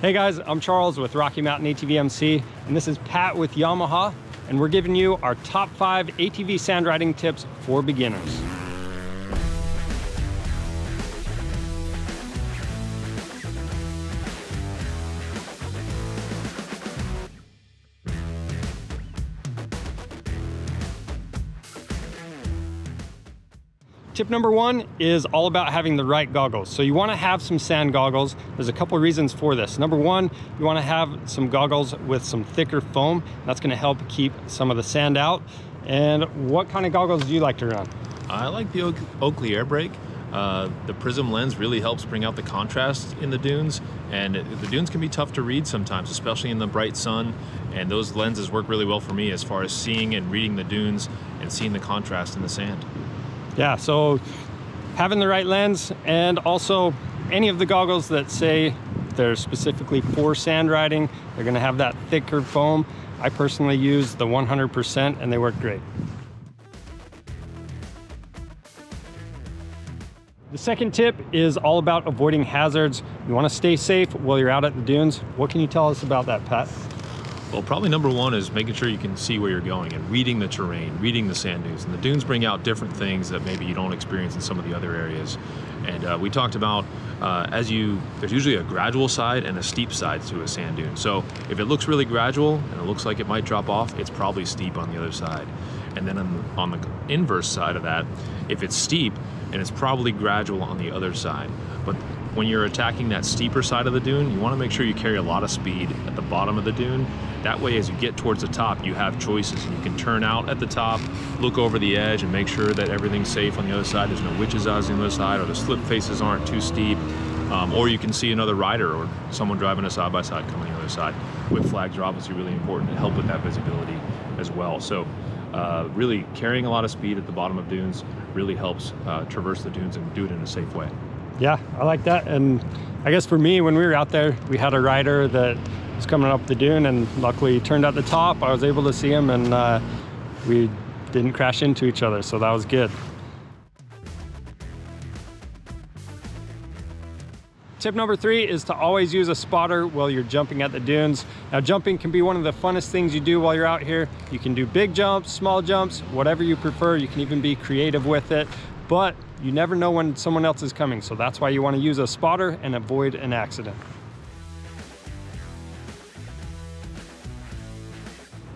Hey guys, I'm Charles with Rocky Mountain ATVMC, and this is Pat with Yamaha, and we're giving you our top five ATV sand riding tips for beginners. Tip number one is all about having the right goggles. So you wanna have some sand goggles. There's a couple reasons for this. Number one, you wanna have some goggles with some thicker foam. That's gonna help keep some of the sand out. And what kind of goggles do you like to run? I like the Oakley Air Brake. Uh, the prism lens really helps bring out the contrast in the dunes and the dunes can be tough to read sometimes especially in the bright sun and those lenses work really well for me as far as seeing and reading the dunes and seeing the contrast in the sand yeah, so having the right lens and also any of the goggles that say they're specifically for sand riding, they're gonna have that thicker foam. I personally use the 100% and they work great. The second tip is all about avoiding hazards. You wanna stay safe while you're out at the dunes. What can you tell us about that, Pat? Well, probably number one is making sure you can see where you're going and reading the terrain, reading the sand dunes. And the dunes bring out different things that maybe you don't experience in some of the other areas. And uh, we talked about uh, as you, there's usually a gradual side and a steep side to a sand dune. So if it looks really gradual and it looks like it might drop off, it's probably steep on the other side. And then on the, on the inverse side of that, if it's steep and it's probably gradual on the other side. But when you're attacking that steeper side of the dune, you want to make sure you carry a lot of speed at the bottom of the dune that way, as you get towards the top, you have choices. You can turn out at the top, look over the edge, and make sure that everything's safe on the other side. There's no witches eyes on the other side, or the slip faces aren't too steep. Um, or you can see another rider or someone driving a side by side coming the other side. With flags are obviously really important to help with that visibility as well. So, uh, really carrying a lot of speed at the bottom of dunes really helps uh, traverse the dunes and do it in a safe way. Yeah, I like that. And I guess for me, when we were out there, we had a rider that was coming up the dune and luckily turned at the top. I was able to see him and uh, we didn't crash into each other, so that was good. Tip number three is to always use a spotter while you're jumping at the dunes. Now jumping can be one of the funnest things you do while you're out here. You can do big jumps, small jumps, whatever you prefer. You can even be creative with it, but you never know when someone else is coming. So that's why you wanna use a spotter and avoid an accident.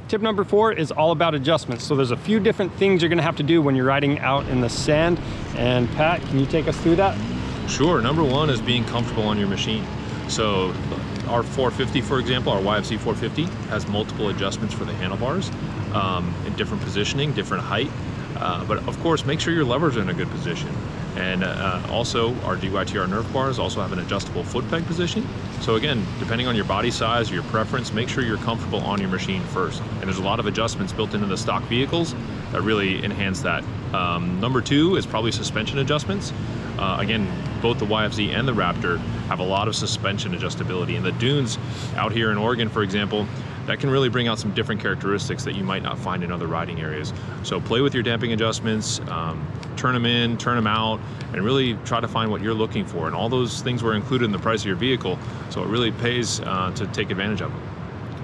Tip number four is all about adjustments. So there's a few different things you're gonna have to do when you're riding out in the sand. And Pat, can you take us through that? Sure, number one is being comfortable on your machine. So our 450, for example, our YFZ 450 has multiple adjustments for the handlebars um, in different positioning, different height. Uh, but of course, make sure your levers are in a good position. And uh, also our GYTR Nerf bars also have an adjustable foot peg position. So again, depending on your body size or your preference, make sure you're comfortable on your machine first. And there's a lot of adjustments built into the stock vehicles that really enhance that. Um, number two is probably suspension adjustments. Uh, again, both the YFZ and the Raptor have a lot of suspension adjustability. And the dunes out here in Oregon, for example, that can really bring out some different characteristics that you might not find in other riding areas. So play with your damping adjustments, um, turn them in, turn them out, and really try to find what you're looking for. And all those things were included in the price of your vehicle, so it really pays uh, to take advantage of them.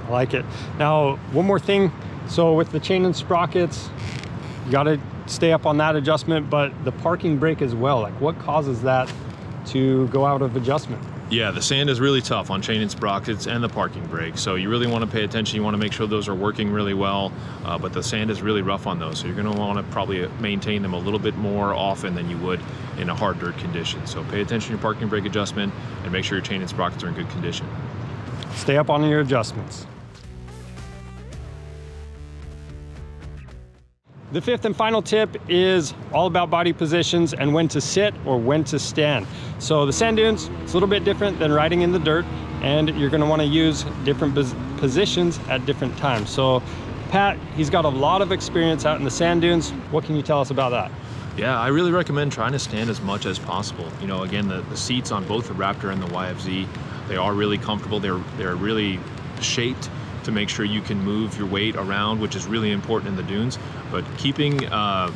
I like it. Now, one more thing. So with the chain and sprockets, you gotta stay up on that adjustment, but the parking brake as well. Like what causes that to go out of adjustment? Yeah, the sand is really tough on chain and sprockets and the parking brake. So you really want to pay attention. You want to make sure those are working really well, uh, but the sand is really rough on those. So you're going to want to probably maintain them a little bit more often than you would in a hard dirt condition. So pay attention to your parking brake adjustment and make sure your chain and sprockets are in good condition. Stay up on your adjustments. The fifth and final tip is all about body positions and when to sit or when to stand. So the sand dunes, it's a little bit different than riding in the dirt and you're gonna wanna use different positions at different times. So Pat, he's got a lot of experience out in the sand dunes. What can you tell us about that? Yeah, I really recommend trying to stand as much as possible. You know, again, the, the seats on both the Raptor and the YFZ, they are really comfortable. They're, they're really shaped to make sure you can move your weight around, which is really important in the dunes. But keeping uh,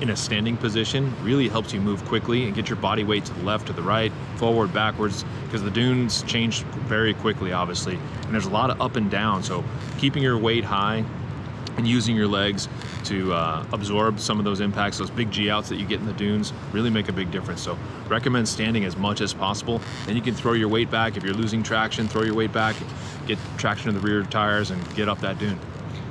in a standing position really helps you move quickly and get your body weight to the left, to the right, forward, backwards, because the dunes change very quickly, obviously, and there's a lot of up and down. So keeping your weight high and using your legs to uh, absorb some of those impacts, those big G outs that you get in the dunes, really make a big difference. So recommend standing as much as possible. Then you can throw your weight back. If you're losing traction, throw your weight back, get traction in the rear tires and get up that dune.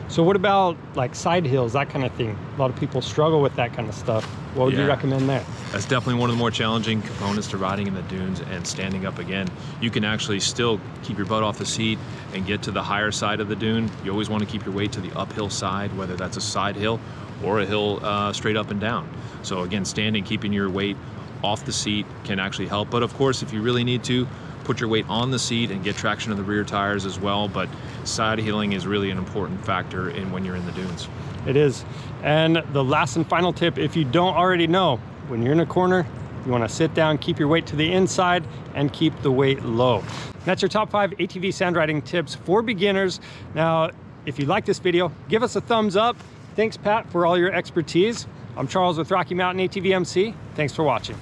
So what about like side hills, that kind of thing? A lot of people struggle with that kind of stuff. What would you recommend there? That's definitely one of the more challenging components to riding in the dunes and standing up again. You can actually still keep your butt off the seat and get to the higher side of the dune. You always want to keep your weight to the uphill side, whether that's a side hill or a hill uh, straight up and down. So again, standing, keeping your weight off the seat can actually help. But of course, if you really need to, put your weight on the seat and get traction in the rear tires as well. But side hilling is really an important factor in when you're in the dunes. It is. And the last and final tip, if you don't already know, when you're in a corner, you want to sit down, keep your weight to the inside, and keep the weight low. That's your top five ATV sand riding tips for beginners. Now, if you like this video, give us a thumbs up. Thanks, Pat, for all your expertise. I'm Charles with Rocky Mountain ATV MC. Thanks for watching.